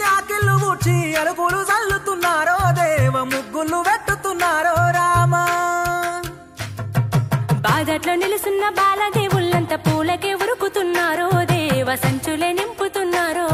ఆ ఆకిళ్ళు ఊడ్చి అలుగులు చల్లుతున్నారో దేవ ముగ్గులు పెట్టుతున్నారో రామా. బాదట్లో నిలుసున్న బాలదేవుళ్ళంత పూలకే ఉరుకుతున్నారో దేవ సంచులే నింపుతున్నారో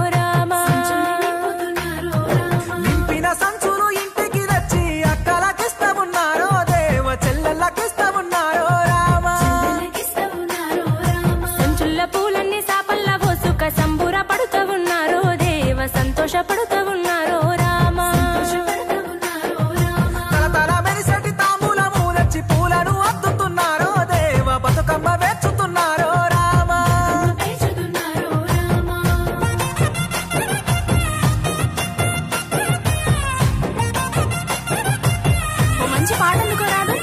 colorado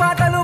పాటలు